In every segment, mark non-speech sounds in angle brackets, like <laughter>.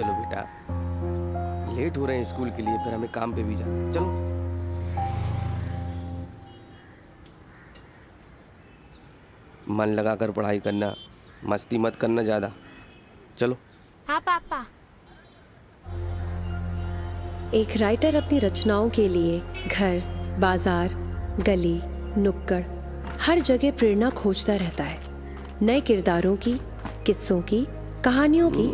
चलो बेटा। लेट हो रहे हैं स्कूल के लिए फिर हमें काम पे भी जाना चलो। मन लगाकर पढ़ाई करना मस्ती मत करना ज़्यादा। चलो। हाँ पापा। एक राइटर अपनी रचनाओं के लिए घर बाज़ार गली नुक्कड़ हर जगह प्रेरणा खोजता रहता है। नए किरदारों की किस्सों की कहानियों की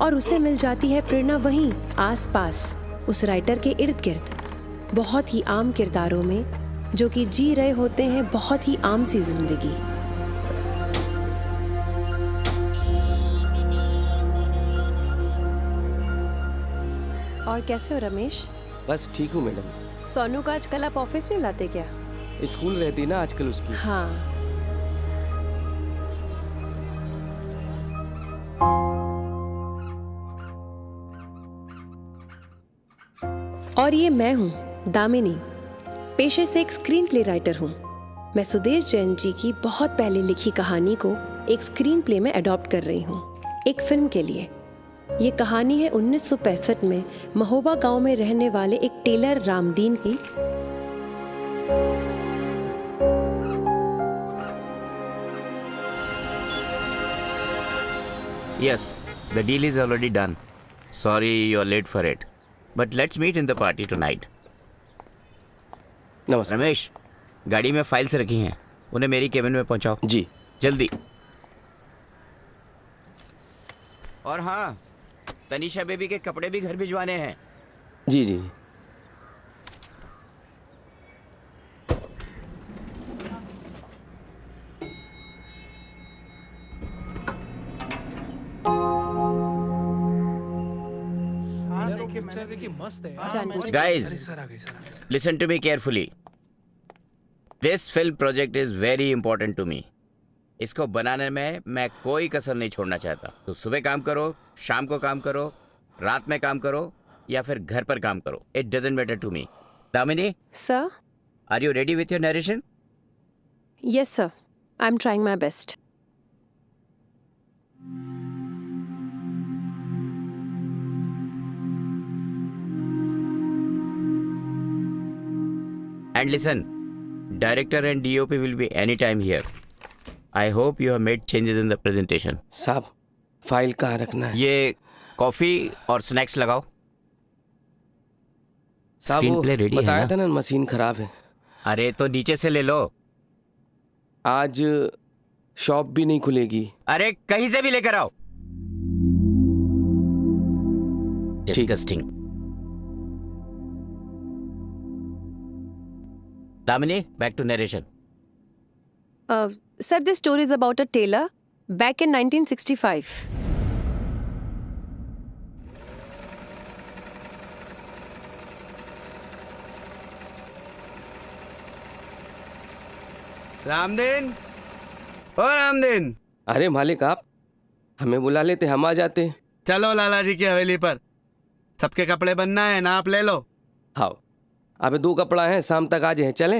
और उसे मिल जाती है प्रेरणा वहीं आसपास उस राइटर के इर्द गिर्द। बहुत ही आम किरदारों में जो कि जी रहे होते हैं बहुत ही आम सी ज़िंदगी। और कैसे हो रमेश? बस ठीक हूँ मैडम। सोनू का आजकल आप ऑफ़िस नहीं लाते क्या? स्कूल रहती ना आजकल उसकी। हाँ। और ये मैं हूँ दामिनी पेशे से एक स्क्रीन प्ले राइटर हूँ मैं सुदेश जैन जी की बहुत पहले लिखी कहानी को एक स्क्रीन प्ले में अडॉप्ट कर रही हूँ एक फ़िल्म के लिए ये कहानी है 1965 में महोबा गाँव में रहने वाले एक टेलर रामदीन की Yes, the deal is already done. Sorry you're late for it. But let's meet in dirty tonight नमस्कार। रमेश गाड़ी में फाइल्स रखी हैं। उन्हें मेरी केबिन में पहुंचाओ। जी। जल्दी। और हाँ तनिषा बेबी के कपड़े भी घर भिजवाने हैं। जी जी जी। Sir. Listen to me carefully this film project is very important to me इसको बनाने में मैं कोई कसर नहीं छोड़ना चाहता। तो सुबह काम करो शाम को काम करो रात में काम करो या फिर घर पर काम करो। It doesn't matter to me Damini sir are you ready with your narration yes sir I am trying my best and listen director and DOP will be any time here I hope you have made changes in the presentation साहब file कहाँ रखना है? ये coffee और snacks लगाओ। साहब वो बताया था ना मशीन खराब है। अरे तो नीचे से ले लो। आज शॉप भी नहीं खुलेगी। अरे कहीं से भी लेकर आओ। Disgusting Damini back to narration sir this story is about a tailor back in 1965 Ramdin? ओ रामदीन। अरे मालिक आप हमें बुला लेते हम आ जाते। चलो लाला जी की हवेली पर। सबके कपड़े बनना है ना आप ले लो। हाओ। अबे दो कपड़ा है शाम तक आ जाए चले?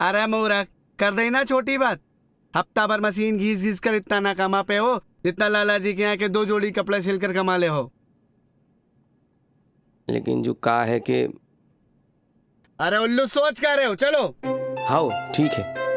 अरे मोरा कर दे ना छोटी बात। हफ़्ता भर मशीन घीस घीस कर इतना ना कमा पे हो जितना लाला जी के यहाँ के दो जोड़ी कपड़े सिलकर कमा ले हो। लेकिन जो कहा है कि अरे उल्लू सोच कर रहे हो? चलो। हाउ ठीक है।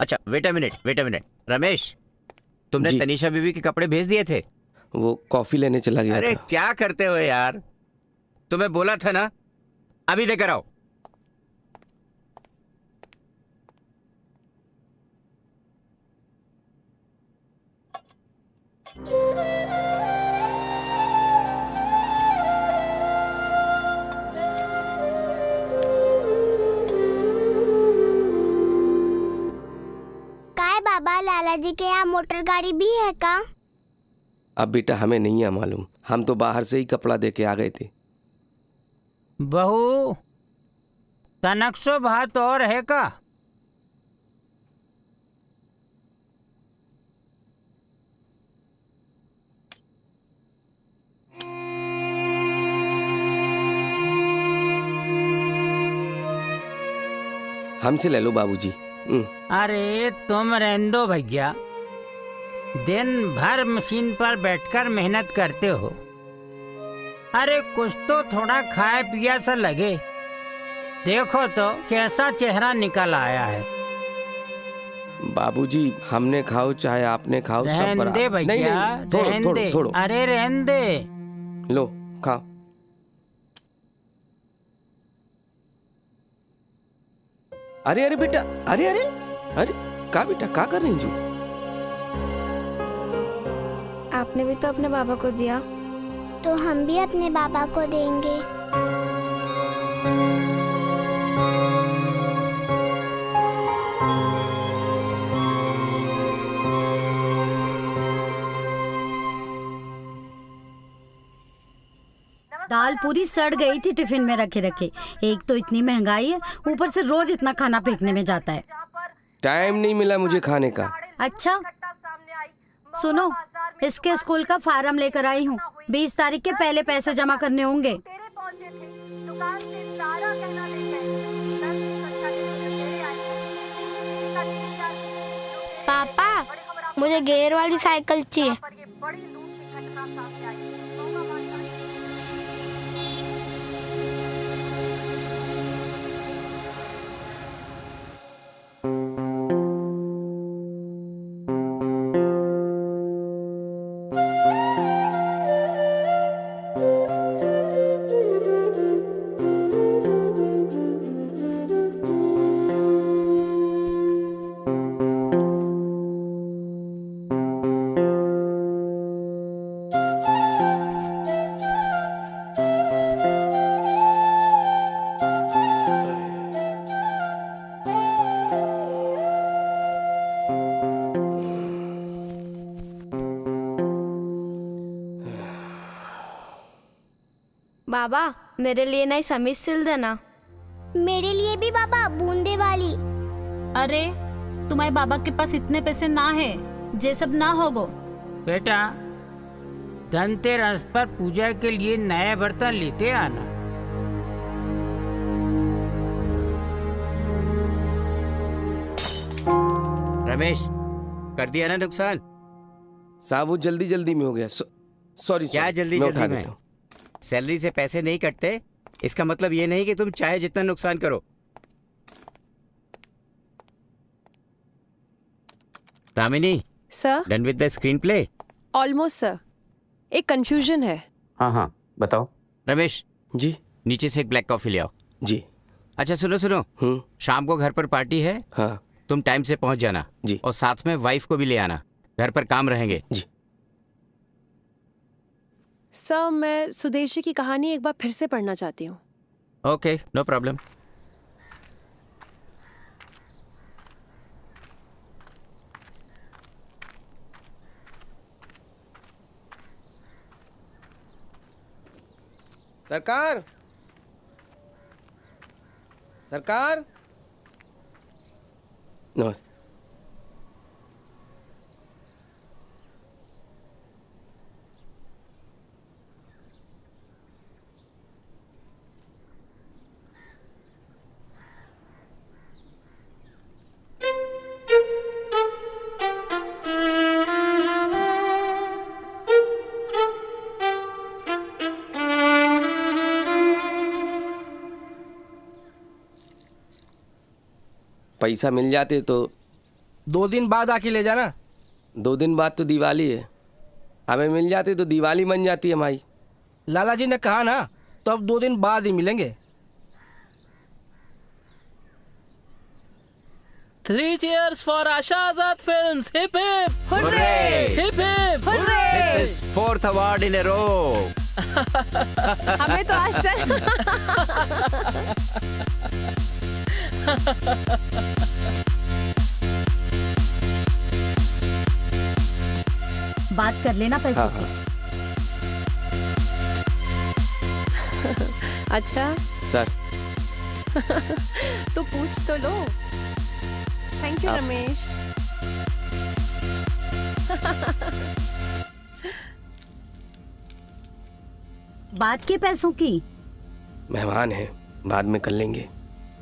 अच्छा wait a minute wait a minute Ramesh तुमने तनिषा बीबी के कपड़े भेज दिए थे? वो कॉफ़ी लेने चला गया अरे था। क्या करते हो यार? तुम्हें बोला था ना? अभी लेकर आओ। बाबा लाला जी के यहाँ मोटर गाड़ी भी है का? अब बेटा हमें नहीं है मालूम। हम तो बाहर से ही कपड़ा दे के आ गए थे। बहू तनक सौ भात और है का? हमसे ले लो बाबूजी। हम्म, अरे तुम रहने दो भैया। दिन भर मशीन पर बैठकर मेहनत करते हो। अरे कुछ तो थोड़ा खाए पिया सा लगे। देखो तो कैसा चेहरा निकल आया है। बाबूजी हमने खाओ चाहे आपने खाओ सब रहन बराबर। दे नहीं भैया नहीं थोड़ो रहन थोड़ो। थोड़ो अरे रहन दे लो खाओ। अरे अरे बेटा अरे अरे। अरे का बेटा का कर रही जू? आपने भी तो अपने बाबा को दिया। तो हम भी अपने बाबा को देंगे। दाल पूरी सड़ गई थी टिफ़िन में रखे रखे एक तो इतनी महँगाई है ऊपर से रोज इतना खाना फेंकने में जाता है। टाइम नहीं मिला मुझे खाने का। अच्छा सुनो इसके स्कूल का फार्म लेकर आई हूँ। बीस तारीख के पहले पैसे जमा करने होंगे। पापा मुझे गेयर वाली साइकिल चाहिए। बाबा मेरे लिए नई समीज सिल देना। मेरे लिए भी बाबा बूंदे वाली। अरे तुम्हारे बाबा के पास इतने पैसे ना है जे सब ना होगो। बेटा धनतेरस पर पूजा के लिए नया बर्तन लेते आना। रमेश कर दिया ना नुकसान? साहब वो जल्दी जल्दी में हो गया। सॉ- सॉरी क्या जल्दी जल्दी में सैलरी से पैसे नहीं कटते। इसका मतलब ये नहीं कि तुम चाहे जितना नुकसान करो। Damini sir done with the screenplay almost sir एक कंफ्यूजन है। हाँ हाँ बताओ। रमेश जी। नीचे से एक ब्लैक कॉफ़ी ले आओ। जी। अच्छा सुनो सुनो। हम्म। शाम को घर पर पार्टी है। हाँ। तुम टाइम से पहुँच जाना। जी। और साथ में वाइफ को भी ले आना। घर पर काम रहेंगे। जी। सर मैं सुदेशी की कहानी एक बार फिर से पढ़ना चाहती हूँ। Okay no problem. सरकार! सरकार! नमस्ते। पैसा मिल जाते तो दो दिन बाद आके ले जाना। दो दिन बाद तो दिवाली है। हमें मिल जाते तो दिवाली बन जाती है हमारी। लाला जी ने कहा ना तो अब दो दिन बाद ही मिलेंगे। Three cheers for Asha Azad films hip hip hip hip fourth award in a row हमें तो आज तक <laughs> <laughs> बात कर लेना पैसों हाँ, की <laughs> अच्छा। सर। <laughs> तो पूछ तो लो। Thank you Ramesh. बात के पैसों की। मेहमान है बाद में कर लेंगे।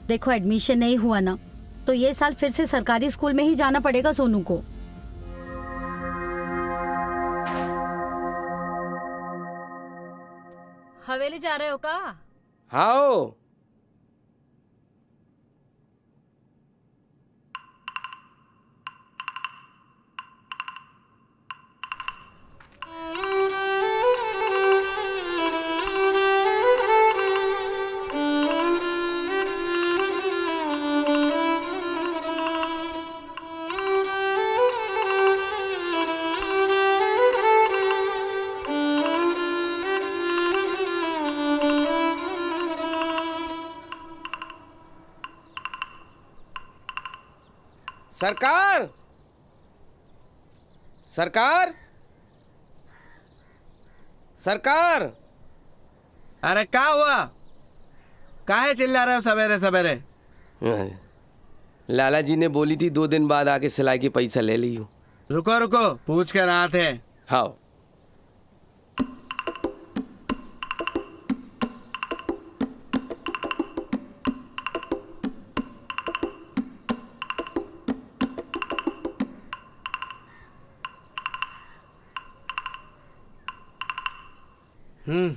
देखो एडमिशन नहीं हुआ ना। तो ये साल फिर से सरकारी स्कूल में ही जाना पड़ेगा सोनू को। हवेली जा रहे हो का? हाओ सरकार! सरकार! सरकार! अरे क्या हुआ? काहे चिल्ला रहे हो सवेरे सवेरे? लाला जी ने बोली थी दो दिन बाद आके सिलाई के पैसा ले ली हूँ रुको रुको पूछ कर आते हैं। हाँ। हम्म।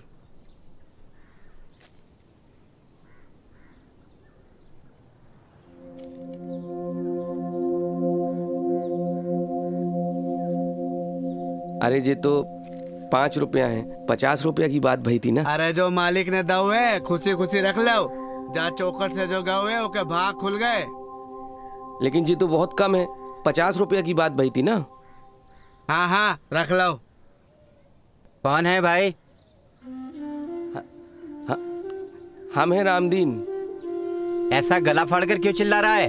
अरे ये तो पाँच रुपया है। पचास रुपया की बात भई थी ना। अरे जो मालिक ने दऊ है खुशी खुशी रख लो जा चौकट से जो गए ओके भाग खुल गए। लेकिन ये तो बहुत कम है। पचास रुपया की बात भई थी ना। हाँ हाँ रख लो कौन है भाई? हम हैं रामदीन। ऐसा गला फाड़ कर क्यों चिल्ला रहा है?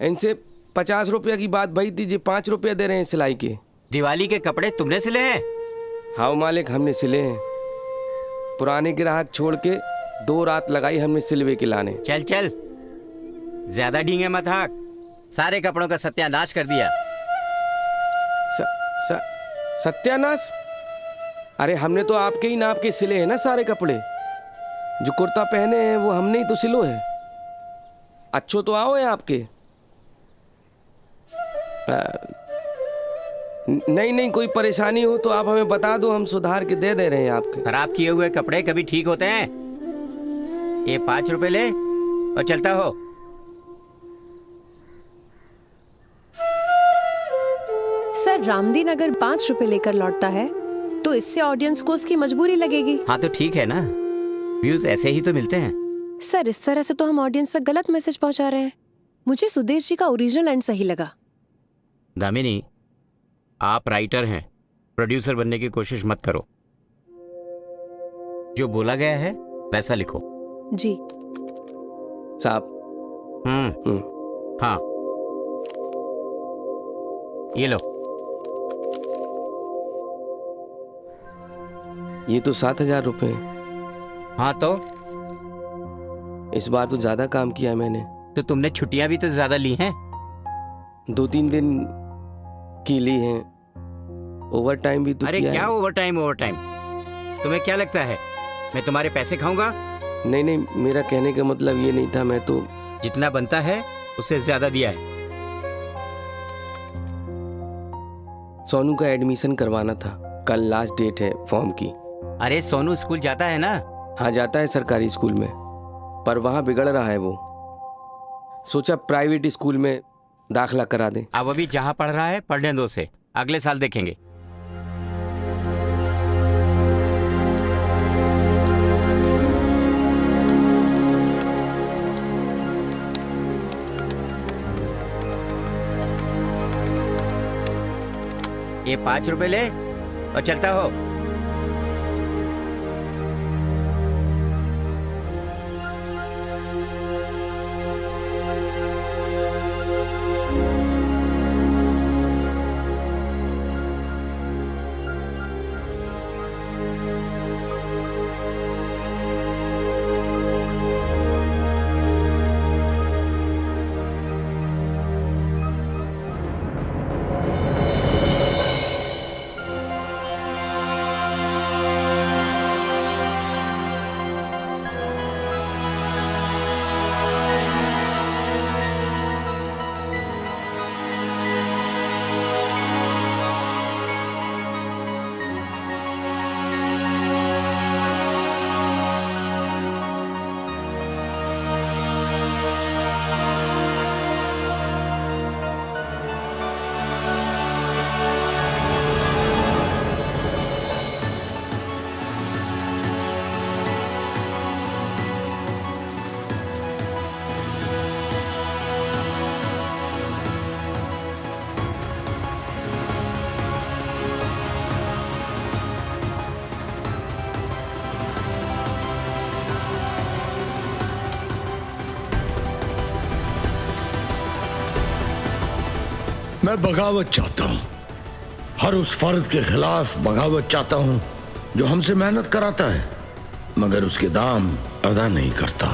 इनसे पचास रुपया की बात भई जी पाँच रुपया दे रहे हैं सिलाई के। दिवाली के कपड़े तुमने सिले हैं? हाँ मालिक हमने सिले हैं। पुराने ग्राहक छोड़ के दो रात लगाई हमने सिलवे के लाने। चल चल। ज़्यादा ढींगे मत हाक। सारे कपड़ों का सत्यानाश कर दिया। स, स, सत्यानाश? अरे हमने तो आपके ही नाप के सिले हैं ना सारे कपड़े। जो कुर्ता पहने हैं वो हमने ही तो सिलो है। अच्छो तो आओ है आपके। आ, नहीं नहीं कोई परेशानी हो तो आप हमें बता दो हम सुधार के दे दे रहे हैं आपके। खराब किए हुए कपड़े कभी ठीक होते हैं? ये पाँच रुपए ले और चलता हो। सर रामदीन अगर पाँच रुपए लेकर लौटता है तो इससे ऑडियंस को उसकी मजबूरी लगेगी। हाँ तो ठीक है ना? व्यूज़ ऐसे ही तो मिलते हैं। सर इस तरह से तो हम ऑडियंस तक गलत मैसेज पहुँचा रहे हैं। मुझे सुदेश जी का ओरिजिनल एंड सही लगा। दामिनी आप राइटर हैं। प्रोड्यूसर बनने की कोशिश मत करो। जो बोला गया है वैसा लिखो। जी। साहब। हम्म। हम्म, हाँ। ये लो। ये तो सात हज़ार रुपये हैं। हाँ तो? इस बार तो ज़्यादा काम किया है मैंने। तो तुमने छुट्टियाँ भी तो ज़्यादा ली हैं? दो तीन दिन की ली हैं। ओवर टाइम भी तो अरे किया क्या है। ओवर टाइम ओवर टाइम तुम्हें क्या लगता है? मैं तुम्हारे पैसे खाऊँगा? नहीं नहीं मेरा कहने का मतलब ये नहीं था मैं तो जितना बनता है उससे ज़्यादा दिया है। सोनू का एडमिशन करवाना था। कल लास्ट डेट है फॉर्म की। अरे सोनू स्कूल जाता है ना? हाँ जाता है सरकारी स्कूल में, पर वहाँ बिगड़ रहा है वो। सोचा प्राइवेट स्कूल में दाखला करा दें। अब अभी जहाँ पढ़ रहा है, पढ़ने दो से अगले साल देखेंगे। ये पाँच रुपए ले और चलता हो। मैं बगावत चाहता हूँ। हर उस फर्द के खिलाफ बगावत चाहता हूँ, जो हमसे मेहनत कराता है, मगर उसके दाम अदा नहीं करता।